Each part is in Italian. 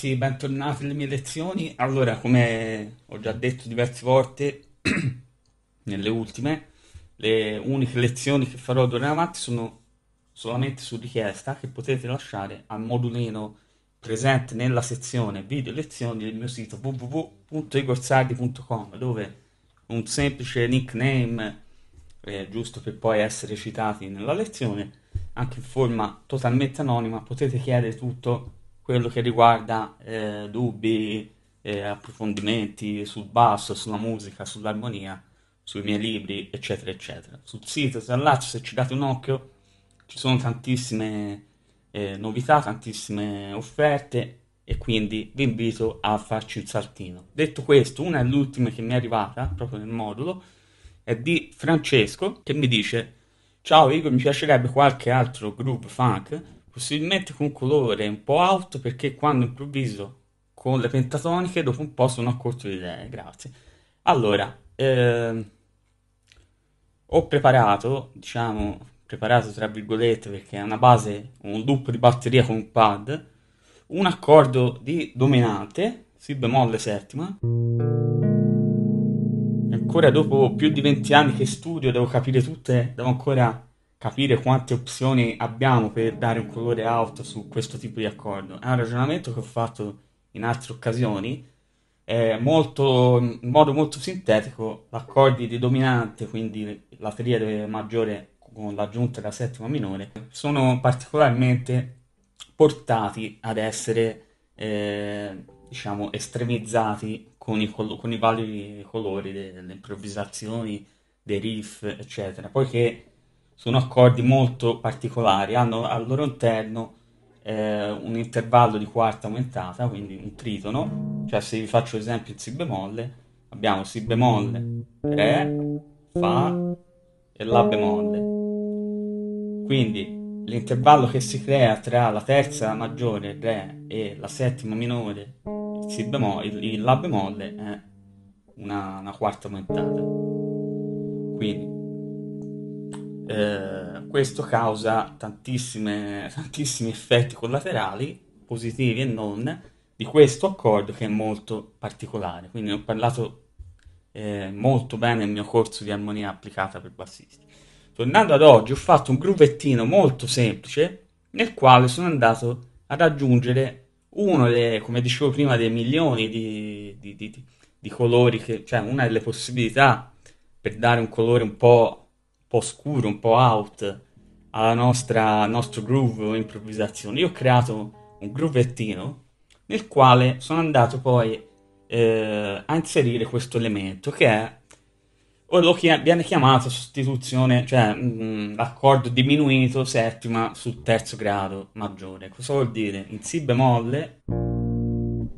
ragazzi, bentornati alle mie lezioni. Allora, come ho già detto diverse volte nelle ultime, le uniche lezioni che farò d'ora in avanti sono solamente su richiesta che potete lasciare al modulino presente nella sezione video lezioni del mio sito www.igorsardi.com dove un semplice nickname eh, giusto per poi essere citati nella lezione anche in forma totalmente anonima potete chiedere tutto quello che riguarda eh, dubbi, eh, approfondimenti sul basso, sulla musica, sull'armonia, sui miei libri, eccetera, eccetera. Sul sito, se allaccio, se ci date un occhio, ci sono tantissime eh, novità, tantissime offerte e quindi vi invito a farci un saltino. Detto questo, una delle che mi è arrivata proprio nel modulo è di Francesco che mi dice Ciao Igor, mi piacerebbe qualche altro groove funk possibilmente con colore un po' alto perché quando improvviso con le pentatoniche dopo un po' sono a corto di idee, grazie. Allora, ehm, ho preparato, diciamo, preparato tra virgolette perché è una base, un loop di batteria con un pad, un accordo di dominante, si bemolle settima. E ancora dopo più di 20 anni che studio devo capire tutte, devo ancora capire quante opzioni abbiamo per dare un colore alto su questo tipo di accordo. È un ragionamento che ho fatto in altre occasioni. È molto, in modo molto sintetico, l'accordi di dominante, quindi la triade maggiore con l'aggiunta della settima minore, sono particolarmente portati ad essere eh, diciamo estremizzati con i, con i vari colori delle improvvisazioni, dei riff, eccetera, poiché sono accordi molto particolari, hanno al loro interno eh, un intervallo di quarta aumentata, quindi un tritono, cioè se vi faccio l'esempio il Si bemolle, abbiamo Si bemolle, Re, Fa e La bemolle. Quindi l'intervallo che si crea tra la terza maggiore, Re, e la settima minore, il, si bemolle, il, il La bemolle, è una, una quarta aumentata. Quindi eh, questo causa tantissimi effetti collaterali, positivi e non, di questo accordo che è molto particolare. Quindi ho parlato eh, molto bene nel mio corso di armonia applicata per bassisti. Tornando ad oggi, ho fatto un groovettino molto semplice nel quale sono andato ad aggiungere uno, dei, come dicevo prima, dei milioni di, di, di, di colori, che, cioè una delle possibilità per dare un colore un po' po' scuro, un po' out alla nostra, nostro groove o improvvisazione. Io ho creato un groovettino nel quale sono andato poi eh, a inserire questo elemento che è quello che viene chiamato sostituzione, cioè mh, mm, l'accordo diminuito settima sul terzo grado maggiore. Cosa vuol dire? In Si bemolle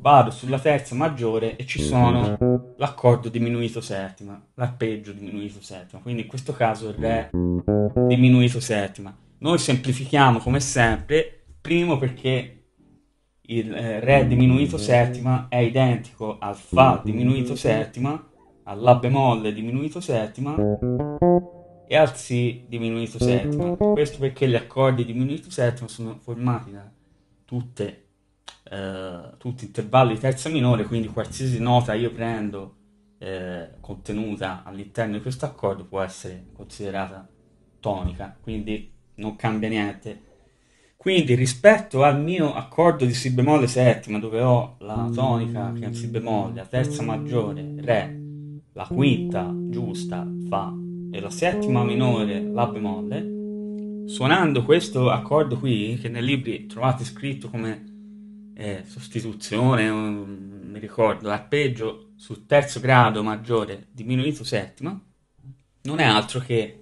vado sulla terza maggiore e ci sono l'accordo diminuito settima, l'arpeggio diminuito settima, quindi in questo caso il Re diminuito settima. Noi semplifichiamo come sempre, primo perché il eh, Re diminuito settima è identico al Fa diminuito settima, al La bemolle diminuito settima e al Si diminuito settima. Questo perché gli accordi diminuito settima sono formati da tutte eh, tutti intervalli terza minore, quindi qualsiasi nota io prendo eh, contenuta all'interno di questo accordo può essere considerata tonica, quindi non cambia niente. Quindi rispetto al mio accordo di Si bemolle settima, dove ho la tonica che è Si bemolle, la terza maggiore, Re, la quinta giusta, Fa, e la settima minore, La bemolle, suonando questo accordo qui, che nei libri trovate scritto come eh, sostituzione, um, mi ricordo, l'arpeggio sul terzo grado maggiore diminuito settima, non è altro che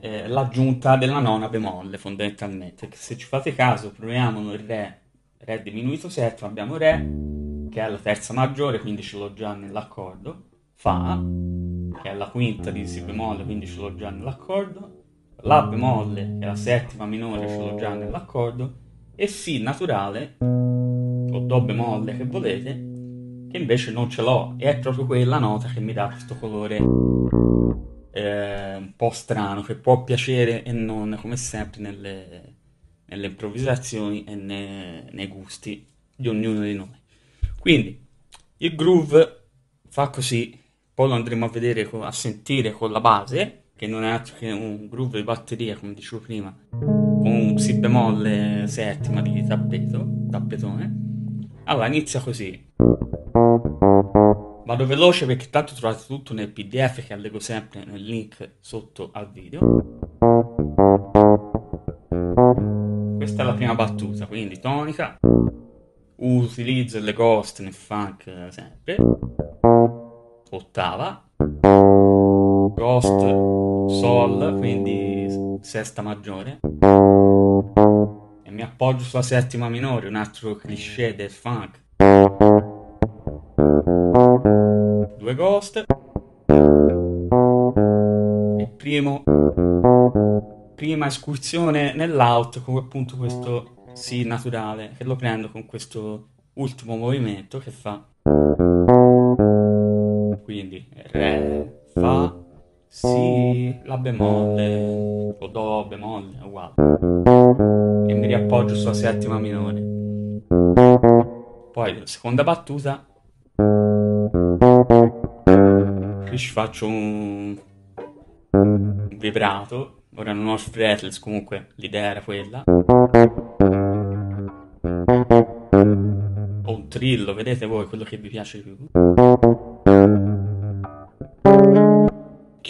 eh, l'aggiunta della nona bemolle fondamentalmente. Se ci fate caso, proviamo il Re, Re diminuito settima, abbiamo Re, che è la terza maggiore, quindi ce l'ho già nell'accordo, Fa, che è la quinta di Si bemolle, quindi ce l'ho già nell'accordo, La bemolle, che è la settima minore, ce l'ho già nell'accordo, e Si naturale, Do bemolle che volete, che invece non ce l'ho e è proprio quella nota che mi dà questo colore eh, un po' strano che può piacere e non come sempre nelle, nelle improvvisazioni e ne, nei gusti di ognuno di noi. Quindi il groove fa così, poi lo andremo a vedere, a sentire con la base, che non è altro che un groove di batteria, come dicevo prima, con un si bemolle settima di tappeto, tappetone. Allora inizia così. Vado veloce perché tanto trovate tutto nel pdf che allego sempre nel link sotto al video. Questa è la prima battuta, quindi tonica, utilizzo le ghost nel funk sempre, ottava, ghost sol, quindi sesta maggiore, mi appoggio sulla settima minore, un altro cliché del funk. Due ghost, il primo prima escursione nell'out con appunto questo Si naturale che lo prendo con questo ultimo movimento che fa. Quindi Re, Fa, Si, La bemolle. O Do bemolle, è uguale. E mi riappoggio sulla settima minore. Poi seconda battuta. Qui ci faccio un vibrato. Ora non ho fretless, comunque l'idea era quella. Ho un trillo, vedete voi quello che vi piace di più.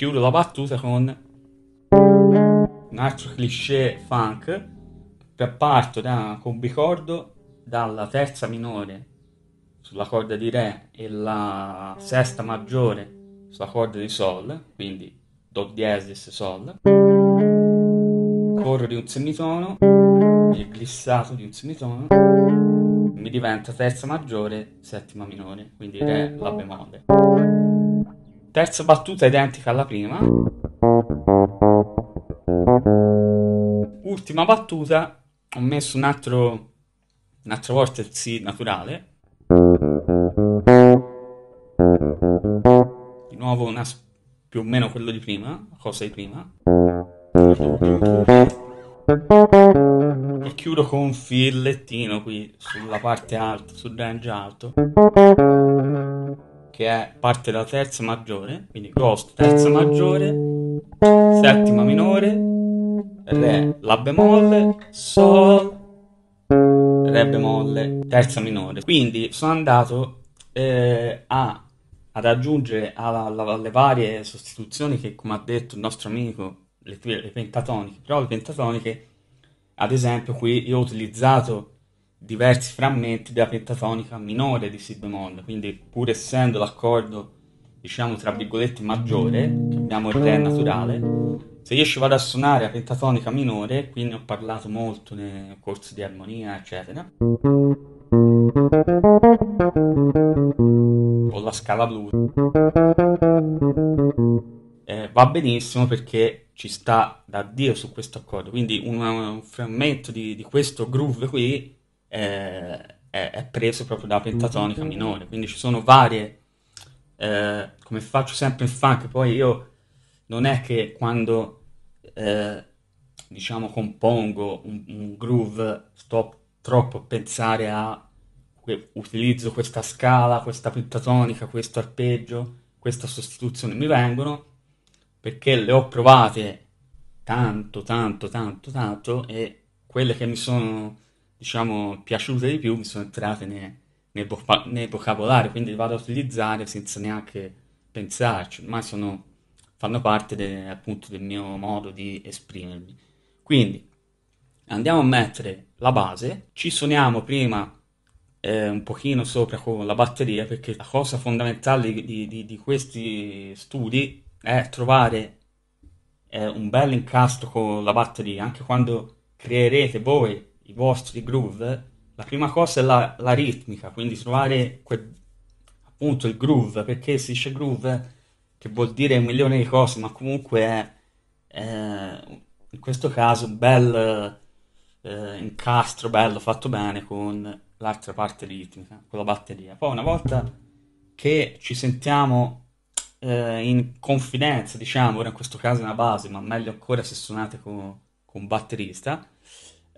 Chiudo la battuta con un altro cliché funk. Parto da, con bicordo dalla terza minore sulla corda di Re e la sesta maggiore sulla corda di Sol, quindi Do diesis Sol corro di un semitono, il glissato di un semitono, mi diventa terza maggiore, settima minore, quindi Re, La bemolle. Terza battuta identica alla prima. Ultima battuta, ho messo un altro, un'altra volta il Si naturale. Di nuovo una, più o meno quello di prima, cosa di prima. E chiudo con un fillettino qui sulla parte alta, sul range alto, che è parte della terza maggiore, quindi Ghost terza maggiore, settima minore, Re, La bemolle, Sol, Re bemolle, terza minore. Quindi sono andato eh, a, ad aggiungere alla, alla, alle varie sostituzioni che, come ha detto il nostro amico, le, le pentatoniche, però le pentatoniche, ad esempio qui io ho utilizzato diversi frammenti della pentatonica minore di Si bemolle, quindi pur essendo l'accordo, diciamo, tra virgolette maggiore, che abbiamo il Re naturale, se io ci vado a suonare la pentatonica minore, quindi ho parlato molto nel corso di armonia, eccetera, o la scala blues, eh, va benissimo perché ci sta da Dio su questo accordo. Quindi un, un frammento di, di, questo groove qui eh, è, è, preso proprio dalla pentatonica minore. Quindi ci sono varie, eh, come faccio sempre in funk, poi io non è che quando eh, diciamo compongo un, un, groove sto troppo a pensare a utilizzo questa scala, questa pentatonica, questo arpeggio, questa sostituzione, mi vengono perché le ho provate tanto, tanto, tanto, tanto e quelle che mi sono, diciamo, piaciute di più mi sono entrate nei, nei, vo- nei vocabolari, quindi le vado a utilizzare senza neanche pensarci, ma sono, fanno parte de, appunto del mio modo di esprimermi. Quindi andiamo a mettere la base, ci suoniamo prima eh, un pochino sopra con la batteria perché la cosa fondamentale di, di, di questi studi è trovare eh, un bel incastro con la batteria, anche quando creerete voi i vostri groove, la prima cosa è la, la ritmica, quindi trovare quel, appunto il groove, perché si dice groove che vuol dire un milione di cose, ma comunque è, è in questo caso un bel eh, incastro bello fatto bene con l'altra parte ritmica, con la batteria. Poi una volta che ci sentiamo eh, in confidenza, diciamo, ora in questo caso è una base, ma meglio ancora se suonate con, un batterista,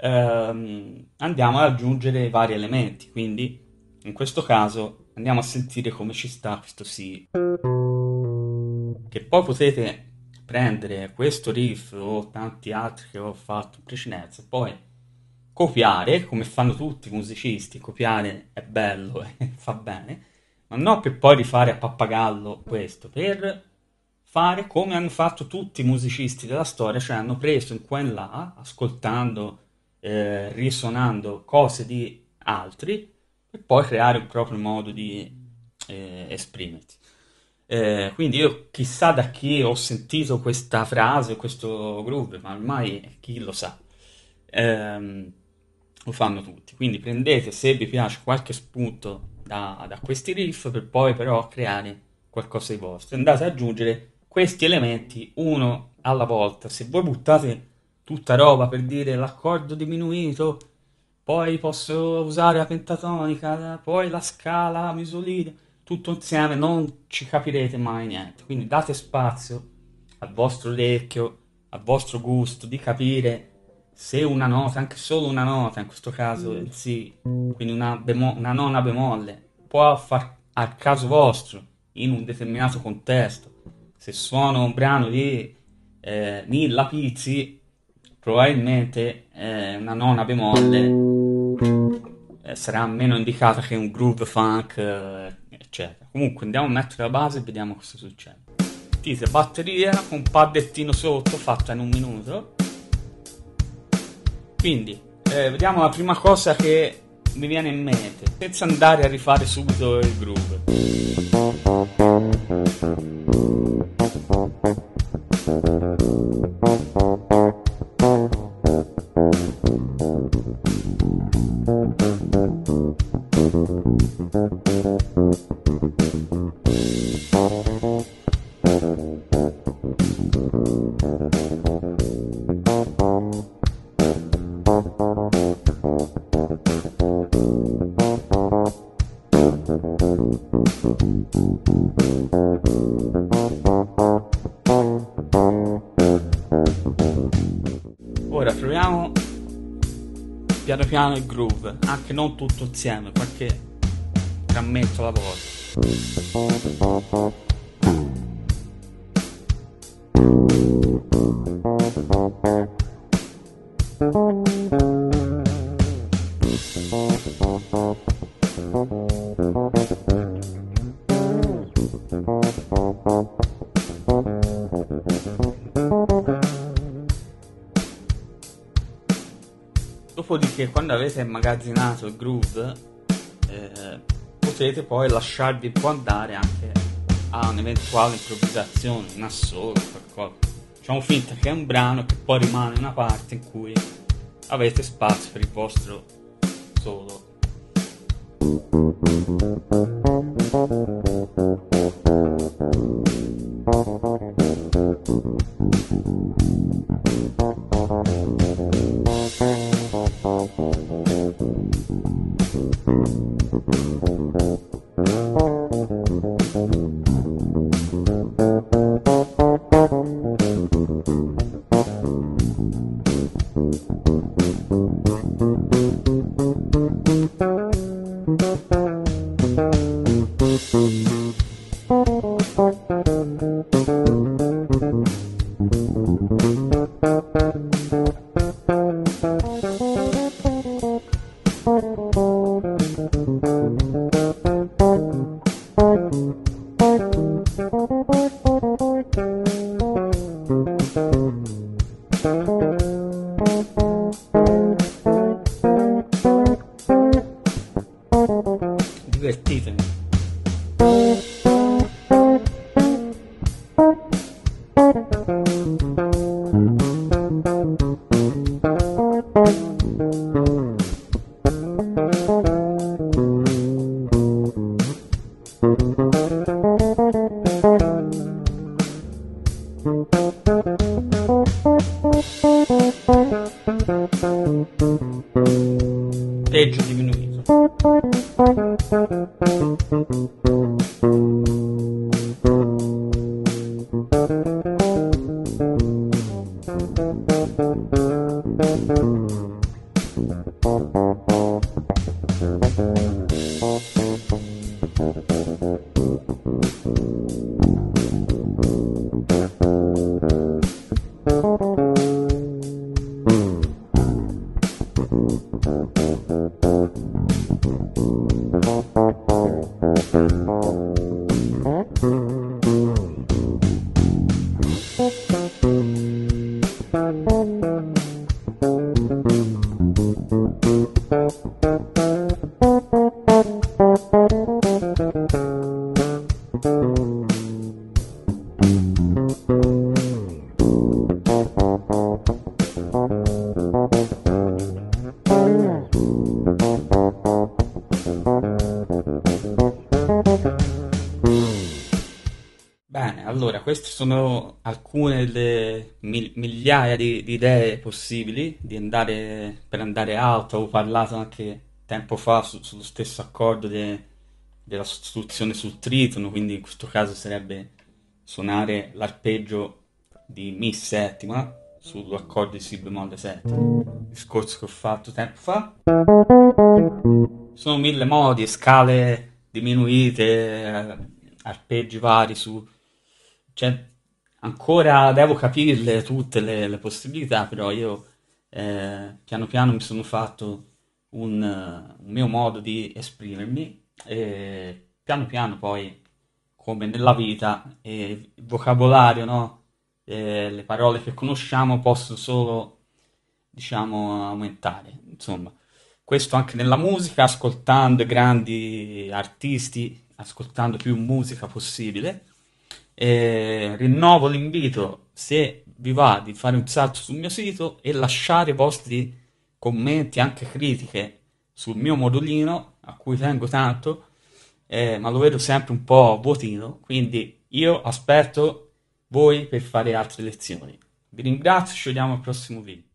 ehm, andiamo ad aggiungere vari elementi. Quindi in questo caso andiamo a sentire come ci sta questo sì. Che poi potete prendere questo riff o tanti altri che ho fatto in precedenza e poi copiare, come fanno tutti i musicisti, copiare è bello e fa bene, ma non per poi rifare a pappagallo questo, per fare come hanno fatto tutti i musicisti della storia, cioè hanno preso in qua e là, ascoltando, eh, risuonando cose di altri, e poi creare un proprio modo di eh, esprimerti. Eh, quindi io chissà da chi ho sentito questa frase, questo groove, ma ormai chi lo sa. Eh, lo fanno tutti. Quindi prendete se vi piace qualche spunto da, da questi riff per poi però creare qualcosa di vostro. Andate ad aggiungere questi elementi uno alla volta. Se voi buttate tutta roba per dire l'accordo diminuito, poi posso usare la pentatonica, poi la scala, la misolina, tutto insieme, non ci capirete mai niente. Quindi date spazio al vostro orecchio, al vostro gusto di capire se una nota, anche solo una nota, in questo caso il Si, quindi una, bemo- una nona bemolle, può far al caso vostro in un determinato contesto. Se suono un brano di eh, Milla Pizzi, probabilmente eh, una nona bemolle eh, sarà meno indicata che un groove funk, eh, eccetera. Comunque andiamo a mettere la base e vediamo cosa succede. Dite batteria un paddettino sotto fatta in un minuto quindi, eh, vediamo la prima cosa che mi viene in mente, senza andare a rifare subito il groove. Piano piano il groove, anche non tutto insieme, qualche grammetto alla volta. Dopodiché quando avete immagazzinato il groove eh, potete poi lasciarvi può andare anche a un'eventuale improvvisazione, un assolo, qualcosa. Facciamo finta che è un brano che poi rimane una parte in cui avete spazio per il vostro solo. Queste sono alcune delle migliaia di, di idee possibili di andare, per andare alto. Avevo parlato anche tempo fa su- sullo stesso accordo de- della sostituzione sul tritono, quindi in questo caso sarebbe suonare l'arpeggio di Mi settima sull'accordo di Si bemolle settima, discorso che ho fatto tempo fa. Sono mille modi, scale diminuite, eh, arpeggi vari su cioè, ancora devo capirle tutte le, le possibilità, però io eh, piano piano mi sono fatto un, un mio modo di esprimermi e piano piano poi, come nella vita, eh, il vocabolario, no? Eh, le parole che conosciamo possono solo, diciamo, aumentare. Insomma, questo anche nella musica, ascoltando grandi artisti, ascoltando più musica possibile e rinnovo l'invito, se vi va, di fare un salto sul mio sito e lasciare i vostri commenti, anche critiche sul mio modulino, a cui tengo tanto, eh, ma lo vedo sempre un po' vuotino, quindi io aspetto voi per fare altre lezioni. Vi ringrazio, ci vediamo al prossimo video.